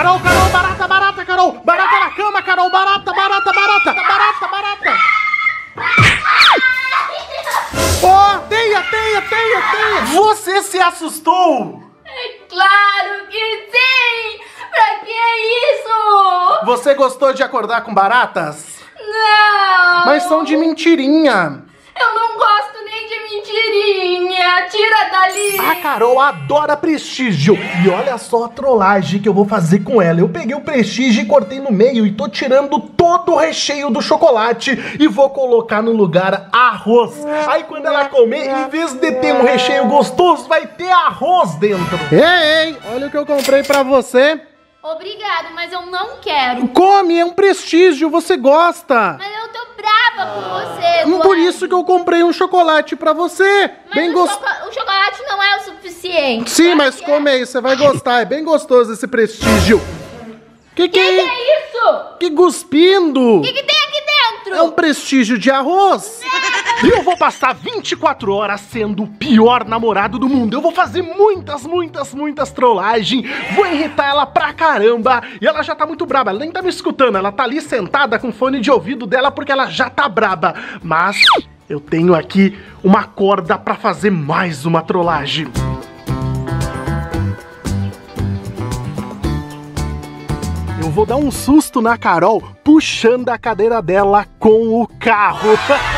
Carol, Carol, barata, barata, Carol! Barata na cama, Carol! Barata, barata, barata! Barata, barata! Oh, teia, teia, teia, teia! Você se assustou? É claro que sim! Pra que isso? Você gostou de acordar com baratas? Não! Mas são de mentirinha. Eu não gosto nem Tira dali! A Carol adora prestígio. E olha só a trollagem que eu vou fazer com ela. Eu peguei o prestígio e cortei no meio e tô tirando todo o recheio do chocolate e vou colocar no lugar arroz. Aí quando ela comer, em vez de ter um recheio gostoso, vai ter arroz dentro. Ei, ei, olha o que eu comprei pra você. Obrigado, mas eu não quero. Come, é um prestígio, você gosta. Mas eu brava com você, Por Eduardo. isso que eu comprei um chocolate pra você. Mas Bem o, gostoso. choco- o chocolate não é o suficiente. Sim, mas que come aí, você vai gostar. É bem gostoso esse prestígio. Que que Que que é? é isso? Que cuspindo! O que, que tem aqui dentro? É um prestígio de arroz. E eu vou passar 24 horas sendo o pior namorado do mundo. Eu vou fazer muitas, muitas, muitas trollagens. Vou irritar ela pra caramba. E ela já tá muito braba. Ela nem tá me escutando. Ela tá ali sentada com fone de ouvido dela porque ela já tá braba. Mas eu tenho aqui uma corda pra fazer mais uma trollagem. Eu vou dar um susto na Carol puxando a cadeira dela com o carro.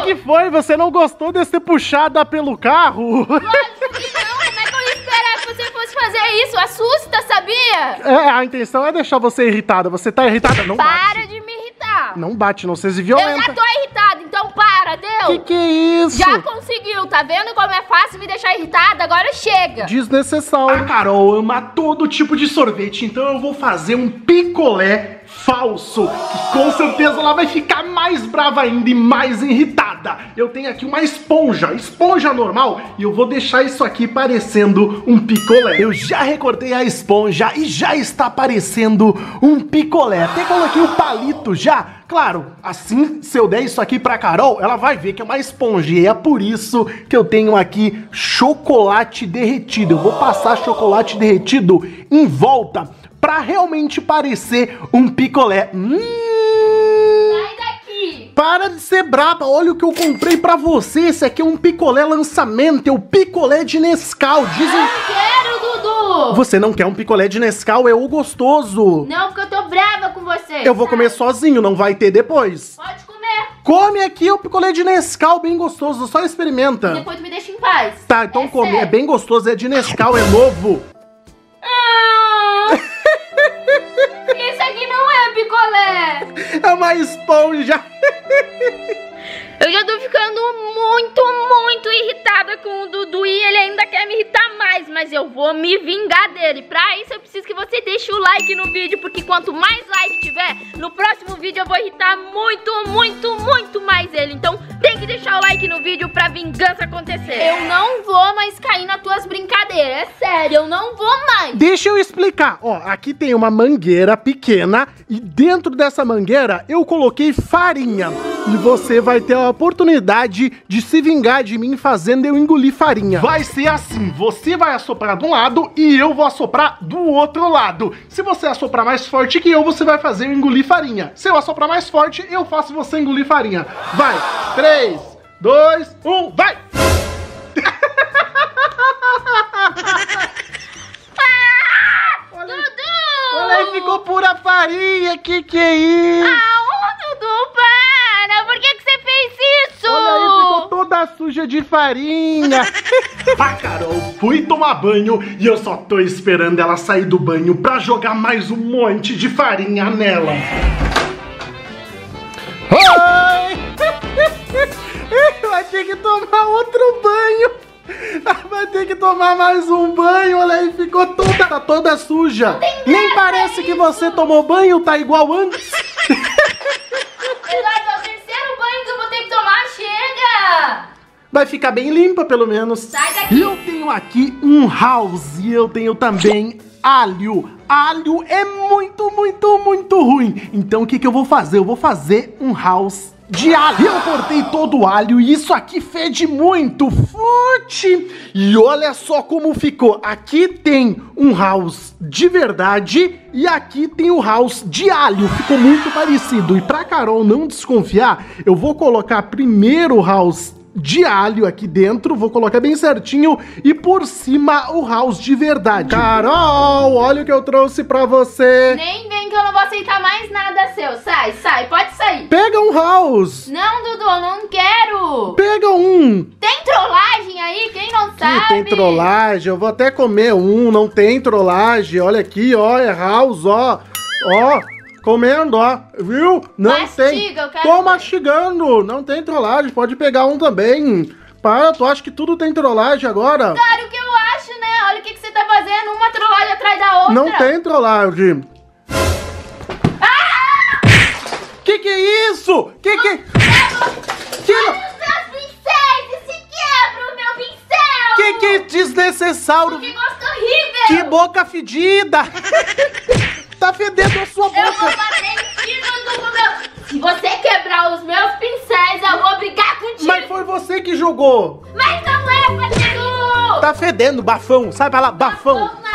que, que foi? Você não gostou de ser puxada pelo carro? Lógico que não, como é que eu ia esperar que você fosse fazer isso? Assusta, sabia? É, a intenção é deixar você irritada. Você tá irritada? Não Para bate. de me irritar. Não bate, não seja Eu já violenta. tô Que que é isso? Já conseguiu, tá vendo como é fácil me deixar irritada? Agora chega. Desnecessário. A Carol ama todo tipo de sorvete, então eu vou fazer um picolé falso. Que com certeza ela vai ficar mais brava ainda e mais irritada. Eu tenho aqui uma esponja, esponja normal, e eu vou deixar isso aqui parecendo um picolé. Eu já recortei a esponja e já está parecendo um picolé. Até coloquei o palito já. Claro, assim, se eu der isso aqui pra Carol, ela vai ver que é uma esponja. E é por isso que eu tenho aqui chocolate derretido. Eu vou passar chocolate derretido em volta pra realmente parecer um picolé. Hum, Sai daqui. para de ser braba, olha o que eu comprei pra você. Esse aqui é um picolé lançamento, é o picolé de Nescau. Dizem. Não quero, Dudu. Você não quer um picolé de Nescau, é o gostoso. Não, porque eu brava com você. Eu vou sabe? comer sozinho, não vai ter depois. Pode comer. Come aqui o picolé de Nescau, bem gostoso, só experimenta. Depois me deixa em paz. Tá, então É come, é sério. bem gostoso, é de Nescau, é novo. Ah! Isso aqui não é picolé. É uma esponja. Eu já tô ficando muito, muito irritada com o Dudu e ele ainda quer me irritar mais, mas eu vou me vingar dele. Pra isso eu preciso que você deixe o like no vídeo, porque quanto mais like tiver, no próximo vídeo eu vou irritar muito, muito, muito mais ele. Então tem que deixar o like no vídeo pra vingança acontecer. Eu não vou mais cair nas tuas sério, eu não vou mais. Deixa eu explicar. Ó, aqui tem uma mangueira pequena e dentro dessa mangueira eu coloquei farinha. E você vai ter a oportunidade de se vingar de mim fazendo eu engolir farinha. Vai ser assim, você vai assoprar de um lado e eu vou assoprar do outro lado. Se você assoprar mais forte que eu, você vai fazer eu engolir farinha. Se eu assoprar mais forte, eu faço você engolir farinha. Vai, 3, 2, 1, vai! Olha aí. Dudu! Olha aí, ficou pura farinha, que que é isso? Ah, ô, Dudu, para! Por que, que você fez isso? Olha aí, ficou toda suja de farinha. A Carol fui tomar banho e eu só tô esperando ela sair do banho pra jogar mais um monte de farinha nela. Oi! Vai ter que tomar outro banho. Vai ter que tomar mais um banho, olha aí, ficou toda, tá toda suja. Nem parece que você tomou banho, tá igual antes. Eduardo, é o terceiro banho que eu vou ter que tomar, chega! Vai ficar bem limpa, pelo menos. Sai daqui. E eu tenho aqui um house e eu tenho também alho. Alho é muito, muito, muito ruim. Então o que, que eu vou fazer? Eu vou fazer um house de alho. Eu cortei todo o alho e isso aqui fede muito. Fute! E olha só como ficou. Aqui tem um house de verdade e aqui tem o house de alho. Ficou muito parecido. E pra Carol não desconfiar, eu vou colocar primeiro o house de alho aqui dentro, vou colocar bem certinho e por cima o house de verdade. Carol, olha o que eu trouxe pra você. Nem vem que eu não vou aceitar mais nada Sai, sai, pode sair. Pega um house. Não, Dudu, não quero. Pega um. Tem trollagem aí? Quem não Que sabe? tem trollagem, eu vou até comer um, não tem trollagem. Olha aqui, ó, é house, ó. Ó, comendo, ó. Viu? Não Mastiga, tem. eu quero Tô mastigando, não tem trollagem, pode pegar um também. Para, tu acha que tudo tem trollagem agora? Claro que eu acho, né? Olha o que, que você tá fazendo, uma trollagem atrás da outra. Não tem trollagem. Isso? Que que... Que, Os meus pincéis, se quebra o meu pincel. que que é desnecessário? Que gosto horrível. Que boca fedida! tá fedendo a sua Eu vou boca! bater em ti, com meu... Se você quebrar os meus pincéis, eu vou brigar contigo. Mas foi você que jogou! Mas não é, parceiro. Tá fedendo, bafão! Sai pra lá, bafão! Não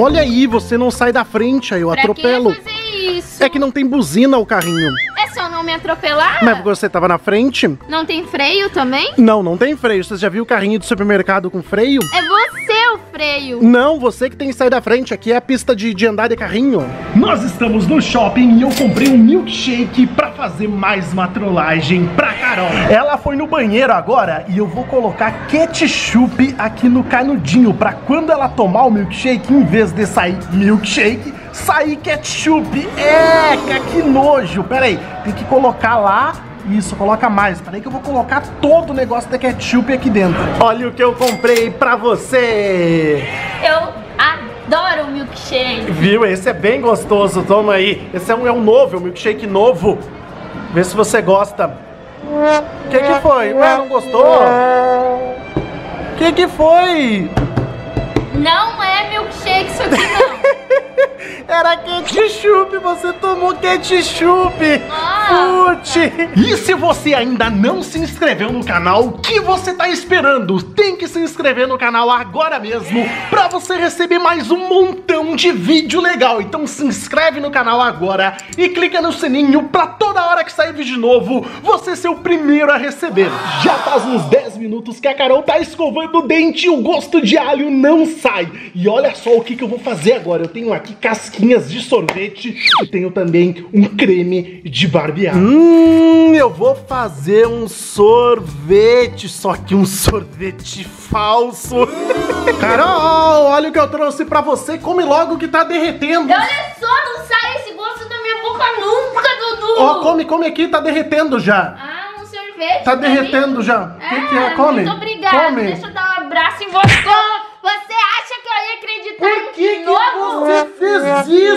Olha aí, você não sai da frente, aí eu Pra atropelo. que fazer isso? É que não tem buzina o carrinho. É só não me atropelar? Mas porque você tava na frente? Não tem freio também? Não, não tem freio. Você já viu o carrinho do supermercado com freio? É você o freio. Não, você que tem que sair da frente. Aqui é a pista de, de andar de carrinho. Nós estamos no shopping e eu comprei um milkshake pra fazer mais uma trollagem pra Carol. Ela foi no banheiro agora e eu vou colocar ketchup aqui no canudinho pra quando ela tomar o milkshake, em vez de sair milkshake, sair ketchup. Eca, que nojo. Pera aí, tem que colocar lá isso, coloca mais. Peraí que eu vou colocar todo o negócio da ketchup aqui dentro. Olha o que eu comprei pra você. Eu adoro o milkshake. Viu? Esse é bem gostoso, toma aí. Esse é um, é um novo, é um milkshake novo. Vê se você gosta. O que que foi? Ué, não gostou? O que que foi? Não é milkshake isso aqui, não. Era ketchup, você tomou ketchup. Ah. Fute. E se você ainda não se inscreveu no canal, o que você tá esperando? Tem que se inscrever no canal agora mesmo pra você receber mais um montão de vídeo legal. Então se inscreve no canal agora e clica no sininho pra toda hora que sair vídeo novo, você ser o primeiro a receber. Já faz uns 10 minutos que a Carol tá escovando o dente e o gosto de alho não sai. E olha só o que, que eu vou fazer agora. Eu tenho aqui casquinhas de sorvete e tenho também um creme de barbear. Hum, eu vou fazer um sorvete, só que um sorvete falso. Carol, olha o que eu trouxe pra você. Come logo que tá derretendo. Olha só, não sai esse gosto da minha boca nunca, Dudu. Ó, come, come aqui, tá derretendo já. Ah, um sorvete. Tá derretendo mim? já. O que, Ah, que é? Come. Muito obrigada. Come. Deixa eu dar um abraço em você. Você acha que eu ia acreditar Por que, de que novo? você fez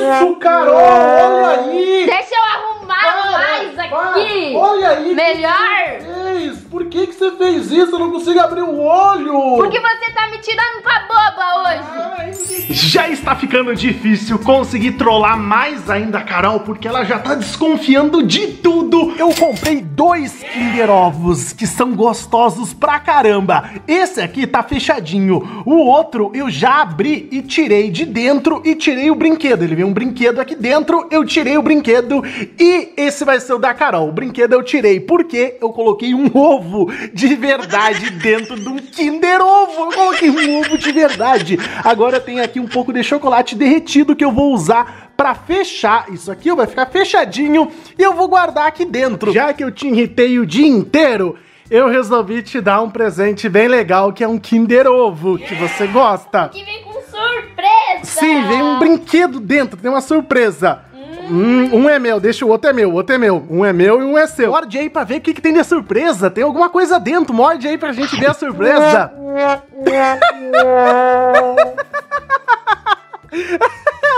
isso, Carol? Olha aí. Deixa eu arrumar mais aqui. Olha aí. Melhor. Que você fez? Por que, que você fez isso? Eu não consigo abrir o olho. Porque você tá me tirando pra boba hoje. Já está ficando difícil conseguir trollar mais ainda a Carol, porque ela já tá desconfiando de tudo. Eu comprei dois Kinder Ovos, que são gostosos pra caramba. Esse aqui tá fechadinho. O outro eu já abri e tirei de dentro e tirei o brinquedo. Ele veio um brinquedo aqui dentro, eu tirei o brinquedo e esse vai ser o da Carol. O brinquedo eu tirei porque eu coloquei um ovo de verdade dentro de um Kinder Ovo. Coloquei um ovo de verdade. Agora tem aqui um pouco de chocolate derretido que eu vou usar pra fechar. Isso aqui vai ficar fechadinho e eu vou guardar aqui dentro. Já que eu te irritei o dia inteiro, eu resolvi te dar um presente bem legal que é um Kinder Ovo que você gosta. Que vem com surpresa. Sim, vem um brinquedo dentro, tem uma surpresa. Hum, um é meu, deixa o outro é meu, o outro é meu. Um é meu e um é seu. Morde aí pra ver o que, que tem de surpresa. Tem alguma coisa dentro, morde aí pra gente ver a surpresa.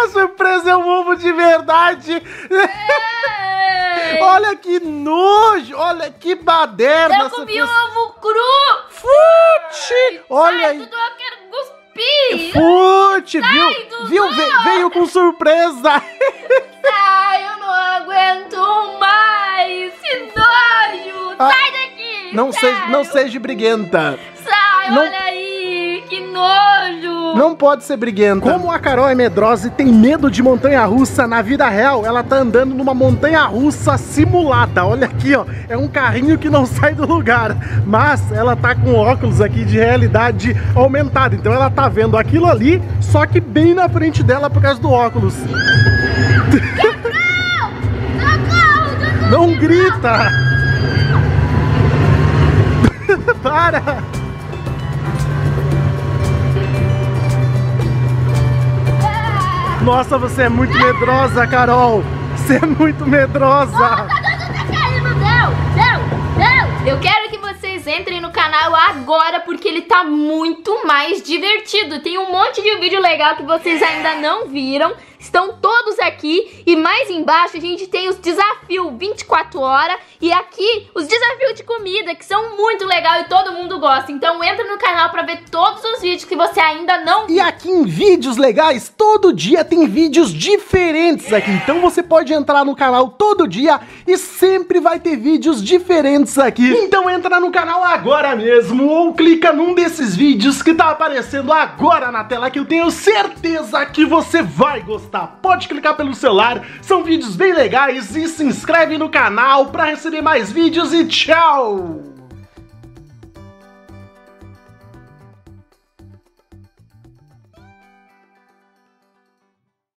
a surpresa é um ovo de verdade. Olha que nojo, olha que baderna. Eu essa comi pessoa. ovo cru. Fute! Olha Sai, aí. Dudu, eu quero cuspir. Fute, viu? Dudu. Viu? Ve- veio com surpresa. Ai, eu não aguento mais! Que nojo! Ah, Sai daqui! Não seja, não seja briguenta. Sai, não- olha aí! Que nojo! Não pode ser briguenta. Como a Carol é medrosa e tem medo de montanha-russa, na vida real, ela tá andando numa montanha-russa simulada. Olha aqui, ó. É um carrinho que não sai do lugar. Mas ela tá com óculos aqui de realidade aumentada. Então ela tá vendo aquilo ali, só que bem na frente dela por causa do óculos. Não grita! Para! Nossa, você é muito medrosa, Carol! Você é muito medrosa! Tá. Eu quero que vocês entrem no canal agora porque ele tá muito mais divertido. Tem um monte de vídeo legal que vocês ainda não viram. Estão todos aqui e mais embaixo a gente tem os desafios 24 horas e aqui os desafios de comida que são muito legal e todo mundo gosta. Então entra no canal pra ver todos os vídeos que você ainda não E aqui em Vídeos Legais, todo dia tem vídeos diferentes aqui. Então você pode entrar no canal todo dia e sempre vai ter vídeos diferentes aqui. Então entra no canal agora mesmo ou clica num desses vídeos que tá aparecendo agora na tela que eu tenho certeza que você vai gostar. Pode clicar pelo celular, são vídeos bem legais e se inscreve no canal pra receber mais vídeos e tchau!